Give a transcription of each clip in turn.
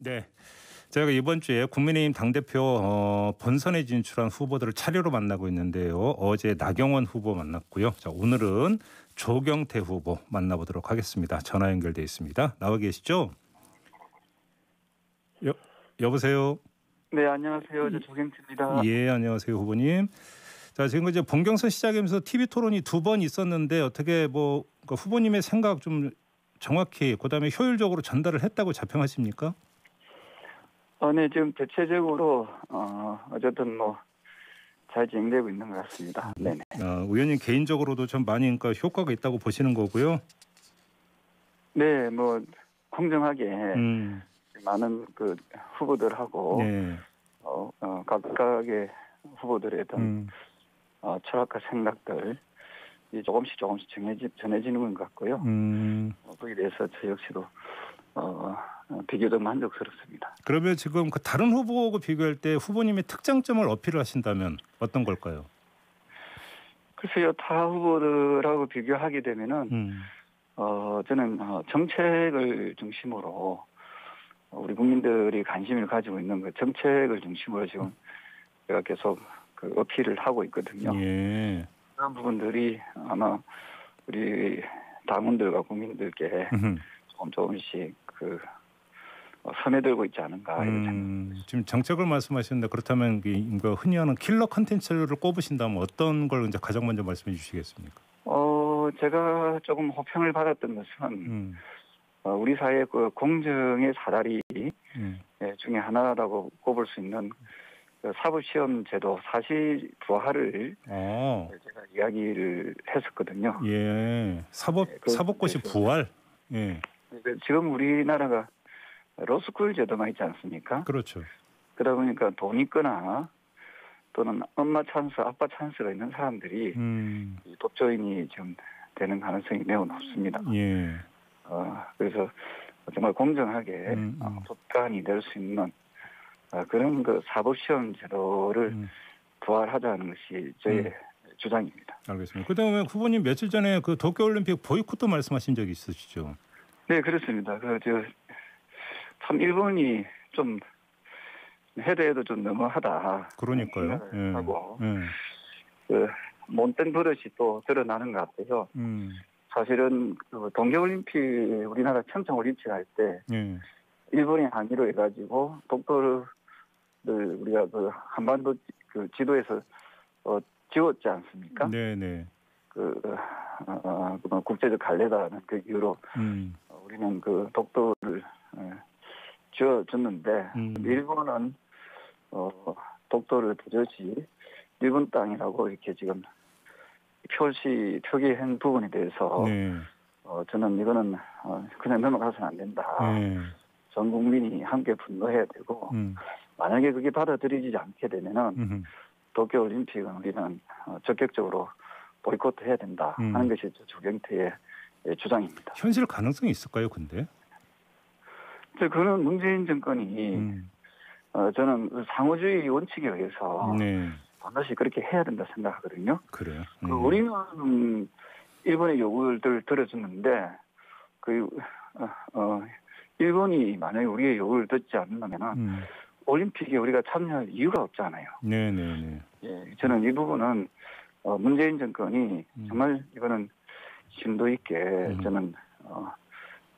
네. 제가 이번 주에 국민의힘 당대표 어, 본선에 진출한 후보들을 차례로 만나고 있는데요. 어제 나경원 후보 만났고요. 자, 오늘은 조경태 후보 만나보도록 하겠습니다. 전화 연결돼 있습니다. 나와 계시죠? 여, 여보세요? 네, 안녕하세요. 저 조경태입니다. 예, 안녕하세요, 후보님. 자, 지금 이제 본경선 시작하면서 TV 토론이 두 번 있었는데 어떻게 뭐그 후보님의 생각 좀 정확히 그다음에 효율적으로 전달을 했다고 자평하십니까? 어, 네, 지금 대체적으로 어, 어쨌든 뭐 잘 진행되고 있는 것 같습니다. 네네. 어, 의원님 개인적으로도 좀 많이 그러니까 효과가 있다고 보시는 거고요. 네, 뭐 공정하게 음, 많은 그 후보들하고 네, 어, 어, 각각의 후보들의 어떤 음, 어, 철학과 생각들 이 조금씩 조금씩 정해지, 전해지는 것 같고요. 음. 어, 거기에 대해서 저 역시도 어, 어, 비교적 만족스럽습니다. 그러면 지금 그 다른 후보하고 비교할 때 후보님의 특장점을 어필을 하신다면 어떤 걸까요? 글쎄요, 타 후보들하고 비교하게 되면은 음, 어, 저는 어, 정책을 중심으로 어, 우리 국민들이 관심을 가지고 있는 그 정책을 중심으로 지금 제가 계속 그 어필을 하고 있거든요. 예. 그런 부분들이 아마 우리 당원들과 국민들께 음, 조금 조금씩 그 어, 선에들고 있지 않은가 이런. 음, 지금 정책을 말씀하시는데 그렇다면 그 흔히 하는 킬러 컨텐츠를 꼽으신다면 어떤 걸 이제 가장 먼저 말씀해 주시겠습니까? 어, 제가 조금 호평을 받았던 것은 음, 어, 우리 사회 그 공정의 사다리 음, 예, 중에 하나라고 꼽을 수 있는 그 사법시험 제도 사실 부활을 어, 제가 이야기를 했었거든요. 예, 사법 예, 그- 사법고시 부활, 예, 그 지금 우리나라가 로스쿨 제도가 있지 않습니까? 그렇죠. 그러다 보니까 돈 있거나 또는 엄마 찬스, 아빠 찬스가 있는 사람들이 음, 이 법조인이 지금 되는 가능성이 매우 높습니다. 예, 어, 그래서 정말 공정하게 음, 음. 어, 법관이 될 수 있는 어, 그런 그 사법시험 제도를 음, 부활하자는 것이 저의 음. 주장입니다. 알겠습니다. 그다음에 후보님 며칠 전에 그 도쿄올림픽 보이콧도 말씀하신 적이 있으시죠? 네, 그렇습니다. 그, 저, 참, 일본이 좀, 해도 해도 좀 너무하다. 그러니까요. 생각을 예. 하고, 예. 그, 못된 버릇이 또 드러나는 것 같아요. 음, 사실은, 그 동계올림픽, 우리나라 평창올림픽 할 때, 예. 일본이 항의로 해가지고, 독도를 우리가 그 한반도 그 지도에서, 어, 지웠지 않습니까? 네, 네. 그, 어, 어, 그 국제적 갈래다는 그 이유로, 음, 어, 우리는 그 독도를 에, 지어줬는데 음. 일본은 어, 독도를 도저히 일본 땅이라고 이렇게 지금 표시 표기한 부분에 대해서 네. 어, 저는 이거는 어, 그냥 넘어가서는 안 된다. 네. 전 국민이 함께 분노해야 되고 음, 만약에 그게 받아들이지 않게 되면은 음, 도쿄올림픽은 우리는 어, 적극적으로 보이콧해야 된다 음. 하는 것이 저 조경태의 예, 주장입니다. 현실 가능성이 있을까요, 근데? 근데 그는 문재인 정권이 음, 어, 저는 그 상호주의 원칙에 의해서 네. 반드시 그렇게 해야 된다 생각하거든요. 그래요. 그 음. 우리는 일본의 요구를 들어줬는데 그 어, 어, 일본이 만약에 우리의 요구를 듣지 않는다면 음, 올림픽에 우리가 참여할 이유가 없잖아요. 네, 네, 네. 예, 저는 이 부분은 어, 문재인 정권이 음. 정말 이거는 심도 있게 음. 저는 어,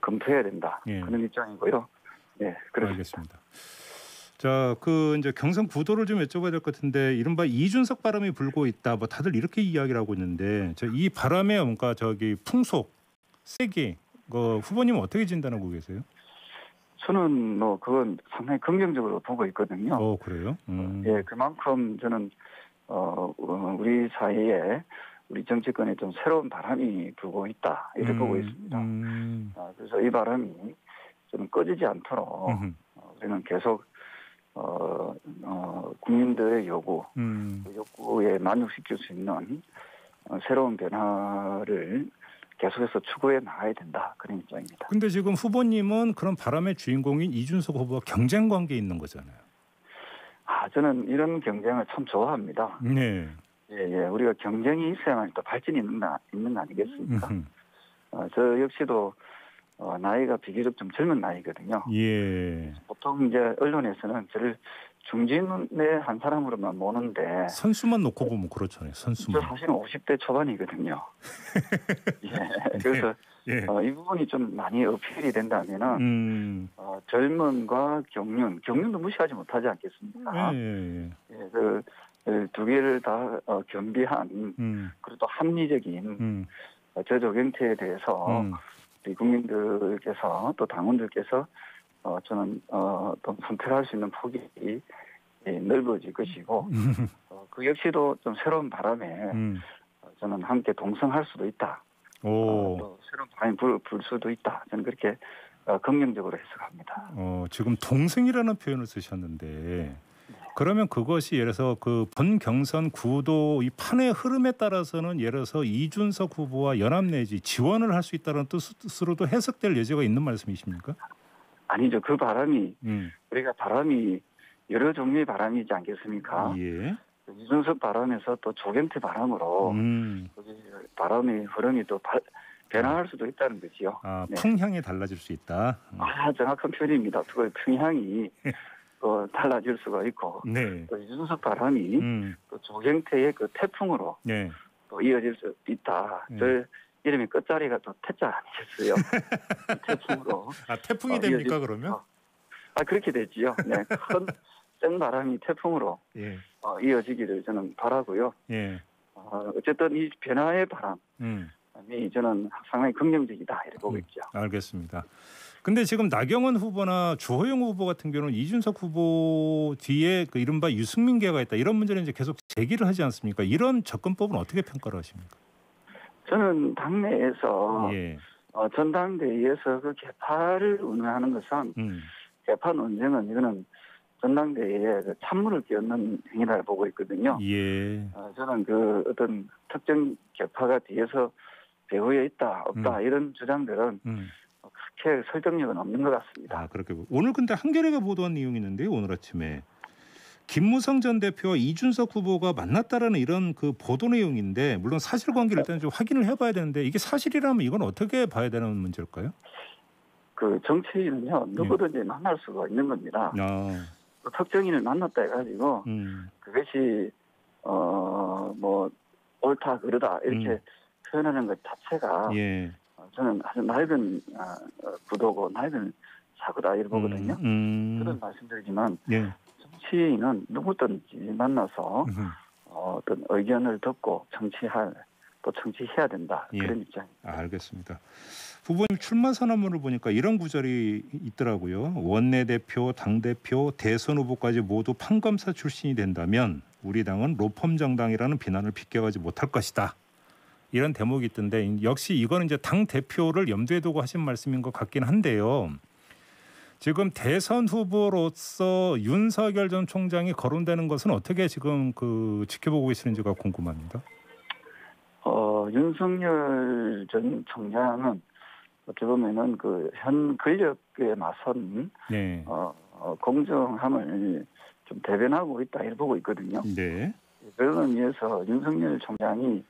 검토해야 된다 예. 그런 입장이고요. 예, 그렇습니다. 알겠습니다. 자, 그 이제 경선 구도를 좀 여쭤봐야 될 것 같은데 이른바 이준석 바람이 불고 있다. 뭐 다들 이렇게 이야기를 하고 있는데 저이 바람의 뭔가 저기 풍속, 세기, 그 후보님 어떻게 진단하고 계세요? 저는 뭐 그건 상당히 긍정적으로 보고 있거든요. 어, 그래요? 음. 예, 그만큼 저는 어 어, 우리 사회에 우리 정치권에 좀 새로운 바람이 불고 있다 이렇게 음, 보고 있습니다. 음, 아, 그래서 이 바람이 좀 꺼지지 않도록 어, 우리는 계속 어, 어, 국민들의 요구, 음. 그 욕구에 만족시킬 수 있는 어, 새로운 변화를 계속해서 추구해 나가야 된다 그런 입장입니다. 근데 지금 후보님은 그런 바람의 주인공인 이준석 후보와 경쟁 관계에 있는 거잖아요. 아, 저는 이런 경쟁을 참 좋아합니다. 네. 예, 예. 우리가 경쟁이 있어야만 또 발전이 있는, 거- 있는 거 아니겠습니까? 음흠. 어, 저 역시도 어, 나이가 비교적 좀 젊은 나이거든요. 예. 보통 이제 언론에서는 저를 중진의 한 사람으로만 모는데 선수만 놓고 보면 그렇잖아요. 저 선수만. 사실은 50대 초반이거든요. 예, 그래서 예. 어, 이 부분이 좀 많이 어필이 된다면은 음. 어, 젊음과 경륜, 경륜도 무시하지 못하지 않겠습니까? 예, 예, 예. 예, 그, 그 두 개를 다 어, 겸비한 음. 그리고 또 합리적인 음. 어, 저조경태에 대해서 음. 우리 국민들께서 또 당원들께서 어, 저는 어, 또 선택할 수 있는 폭이 예, 넓어질 것이고 어, 그 역시도 좀 새로운 바람에 음. 어, 저는 함께 동성할 수도 있다. 어, 오. 또 새로운 바람이 불, 불 수도 있다. 저는 그렇게 어, 긍정적으로 해석합니다. 어, 지금 동생이라는 표현을 쓰셨는데 그러면 그것이 예를 들어서 그 본 경선 구도 이 판의 흐름에 따라서는 예를 들어서 이준석 후보와 연합 내지 지원을 할 수 있다는 뜻으로도 해석될 여지가 있는 말씀이십니까? 아니죠. 그 바람이 음. 우리가 바람이 여러 종류의 바람이지 않겠습니까? 예. 이준석 바람에서 또 조경태 바람으로 음. 거기 바람의 흐름이 또 바- 변화할 수도 있다는 거지요. 아, 네. 풍향이 달라질 수 있다. 음. 아 정확한 표현입니다. 그 평향이 또 달라질 수가 있고 네. 또 이준석 바람이 음. 또 조경태의 그 태풍으로 네. 또 이어질 수 있다. 네. 저 이름이 끝자리가 또 태자 아니겠어요? 이 태풍으로. 아, 태풍이 어, 됩니까 그러면? 어. 아 그렇게 되지요. 네, 큰 센 바람이 태풍으로 예. 어, 이어지기를 저는 바라고요. 예. 어, 어쨌든 이 변화의 바람이 음. 저는 상당히 긍정적이다 이렇게 보고 음. 있죠. 알겠습니다. 근데 지금 나경원 후보나 주호영 후보 같은 경우는 이준석 후보 뒤에 그 이른바 유승민계가 있다 이런 문제를 이제 계속 제기를 하지 않습니까? 이런 접근법은 어떻게 평가를 하십니까? 저는 당내에서 예. 어, 전당대회에서 그 개파를 운영하는 것은 음. 개파 논쟁은 이거는 전당대회에 그 찬물을 끼얹는 행위라고 보고 있거든요. 예. 어, 저는 그 어떤 특정 개파가 뒤에서 배후에 있다 없다 이런 주장들은 음. 그렇게 설득력은 없는 것 같습니다. 아 그렇게 보- 오늘 근데 한겨레가 보도한 내용이 있는데요. 오늘 아침에 김무성 전 대표와 이준석 후보가 만났다라는 이런 그 보도 내용인데 물론 사실관계를 일단 좀 확인을 해봐야 되는데 이게 사실이라면 이건 어떻게 봐야 되는 문제일까요? 그 정치인은요 누구든지 만날 수가 있는 겁니다. 아, 또 특정인을 만났다 해가지고 음, 그것이 어 뭐 옳다 그르다 이렇게 음. 표현하는 것 자체가 예. 어, 저는 아주 낡은 구도고 낡은 사고다 이렇게 보거든요. 음, 그런 말씀드리지만 예. 정치인은 누구든지 만나서 음, 어, 어떤 의견을 듣고 정치할 또 정치해야 된다 예. 그런 입장. 알겠습니다. 후보님 출마 선언문을 보니까 이런 구절이 있더라고요. 원내대표, 당대표, 대선 후보까지 모두 판검사 출신이 된다면 우리 당은 로펌 정당이라는 비난을 빗겨가지 못할 것이다. 이런 대목이 있던데 역시 이거는 이제 당 대표를 염두에 두고 하신 말씀인 것 같긴 한데요. 지금 대선 후보로서 윤석열 전 총장이 거론되는 것은 어떻게 지금 그 지켜보고 계시는지가 궁금합니다. 어, 윤석열 전 총장은 어떻게 보면은 그 현 권력에 맞선 네, 어, 어, 공정함을 좀 대변하고 있다 이렇게 보고 있거든요. 네, 그런 의미에서 윤석열 총장이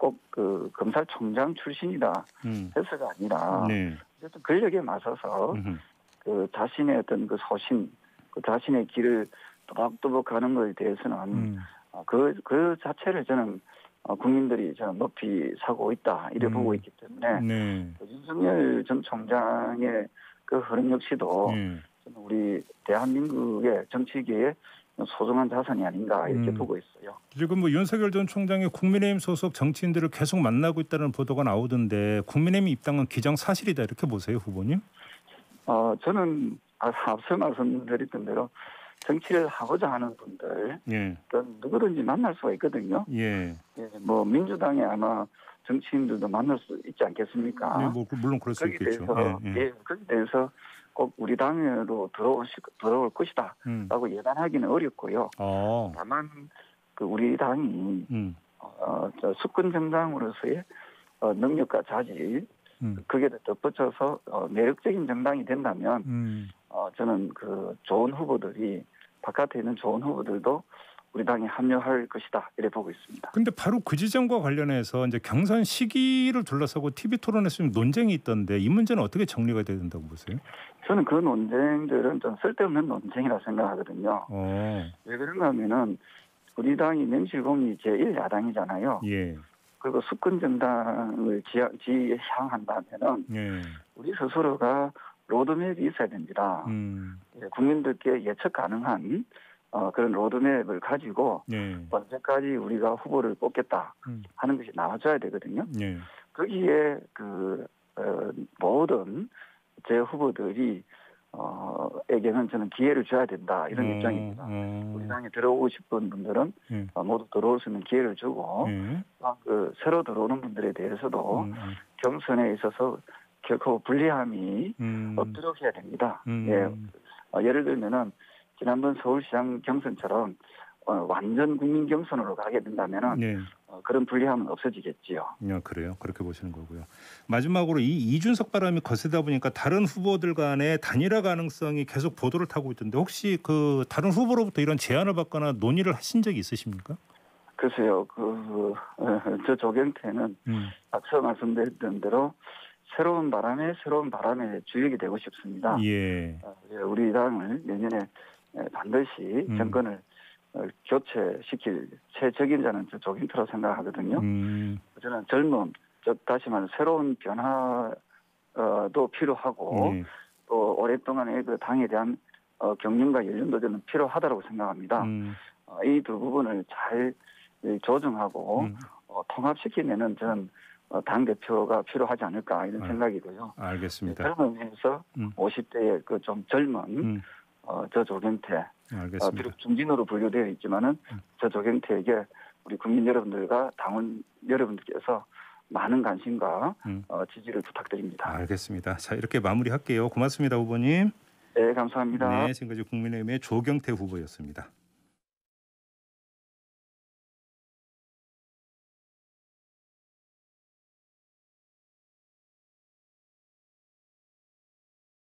꼭 그 검찰총장 출신이다 음, 해서가 아니라 네, 어쨌든 권력에 맞서서 음, 그 자신의 어떤 그 소신, 그 자신의 길을 또박또박 가는 것에 대해서는 음. 어, 그, 그 자체를 저는 어, 국민들이 저는 높이 사고 있다 이래 음. 보고 있기 때문에 네. 그 윤석열 전 총장의 그 흐름 역시도 예. 저는 우리 대한민국의 정치계의 소중한 자산이 아닌가 이렇게 음. 보고 있어요. 지금 뭐 윤석열 전 총장이 국민의힘 소속 정치인들을 계속 만나고 있다는 보도가 나오던데 국민의힘 입당은 기정 사실이다 이렇게 보세요 후보님? 어, 저는 아, 앞서 말씀드렸던 대로 정치를 하고자 하는 분들 예, 그 누구든지 만날 수가 있거든요. 예, 예, 뭐 민주당에 아마 정치인들도 만날 수 있지 않겠습니까? 네, 뭐 그- 물론 그럴 수 있겠죠. 대해서 예, 예. 예, 거기에 대해서 꼭 우리 당으로 들어올 들어올 것이다라고 음, 예단하기는 어렵고요. 어, 다만 그 우리 당이 음, 어, 저 수권 정당으로서의 어, 능력과 자질 음, 거기에 덧붙여서 어, 매력적인 정당이 된다면 음, 어, 저는 그 좋은 후보들이 바깥에 있는 좋은 후보들도 우리 당에 합류할 것이다 이래 보고 있습니다. 근데 바로 그 지점과 관련해서 이제 경선 시기를 둘러싸고 TV 토론에서 좀 논쟁이 있던데 이 문제는 어떻게 정리가 돼야 된다고 보세요? 저는 그 논쟁들은 좀 쓸데없는 논쟁이라 생각하거든요. 어, 왜 그런가 하면은 우리 당이 명실공히 제1 야당이잖아요. 예, 그리고 수권 정당을 지향, 지향한다면은 예, 우리 스스로가 로드맵이 있어야 됩니다. 음, 예, 국민들께 예측 가능한 어, 그런 로드맵을 가지고 예, 언제까지 우리가 후보를 뽑겠다 음. 하는 것이 나와줘야 되거든요. 예, 거기에 그 어, 모든 제 후보들이 어, 에게는 저는 기회를 줘야 된다 이런 어, 입장입니다. 어, 우리 당에 들어오고 싶은 분들은 예, 어, 모두 들어올 수 있는 기회를 주고 예, 또그 새로 들어오는 분들에 대해서도 음, 음, 경선에 있어서 결코 불리함이 음, 없도록 해야 됩니다. 음, 예, 어, 예를 들면은 지난번 서울시장 경선처럼 어, 완전 국민 경선으로 가게 된다면은 예. 어, 그런 불리함은 없어지겠지요. 야, 그래요. 그렇게 보시는 거고요. 마지막으로 이 이준석 바람이 거세다 보니까 다른 후보들 간의 단일화 가능성이 계속 보도를 타고 있던데 혹시 그 다른 후보로부터 이런 제안을 받거나 논의를 하신 적이 있으십니까? 글쎄요, 그, 어, 저 조경태는 음. 앞서 말씀드렸던 대로 새로운 바람에 새로운 바람에 주역이 되고 싶습니다. 예. 어, 예, 우리 당을 내년에 에, 반드시 음. 정권을 어, 교체시킬 최적인 자는 저 조경태라고 생각하거든요. 음. 저는 젊음, 즉 다시 말해 새로운 변화도 필요하고 예. 또 오랫동안의 그 당에 대한 어, 경륜과 연륜도 저는 필요하다고 생각합니다. 음. 이두 부분을 잘 이, 조정하고 음. 어, 통합시키면은 저는 어, 당 대표가 필요하지 않을까 이런 아, 생각이고요. 알겠습니다. 그런 의미에서 음. 50대의 그 좀 젊은 음. 어, 저 조경태, 어. 비록 중진으로 분류되어 있지만은 음. 저 조경태에게 우리 국민 여러분들과 당원 여러분들께서 많은 관심과 음. 어, 지지를 부탁드립니다. 알겠습니다. 자, 이렇게 마무리할게요. 고맙습니다, 후보님. 네, 감사합니다. 네, 지금까지 국민의힘의 조경태 후보였습니다.